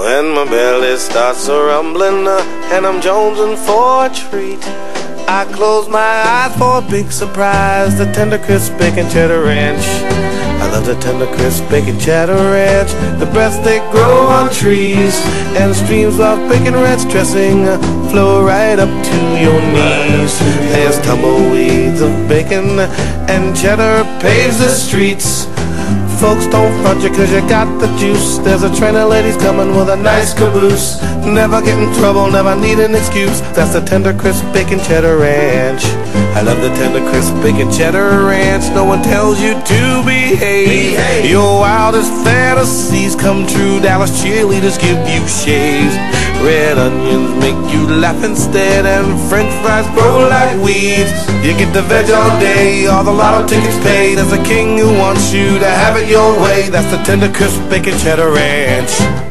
When my belly starts a rumbling uh, and I'm jonesing for a treat, I close my eyes for a big surprise. The tender crisp bacon cheddar ranch. I love the tender crisp bacon cheddar ranch. The best they grow on trees, and streams of bacon ranch dressing uh, flow right up to your knees. There's tumbleweeds of bacon, and cheddar paves the streets. Folks don't front you cause you got the juice. There's a train of ladies coming with a nice caboose. Never get in trouble, never need an excuse. That's the tender crisp bacon cheddar ranch I love the tender crisp bacon cheddar ranch. No one tells you to behave, behave. Your wildest fantasies come true. Dallas cheerleaders give you shades. Red onions make you laugh instead And french fries grow like weeds. You get the veg all day, all the lotto tickets paid. As a king who wants you to have it your way. That's the tender crisp bacon cheddar ranch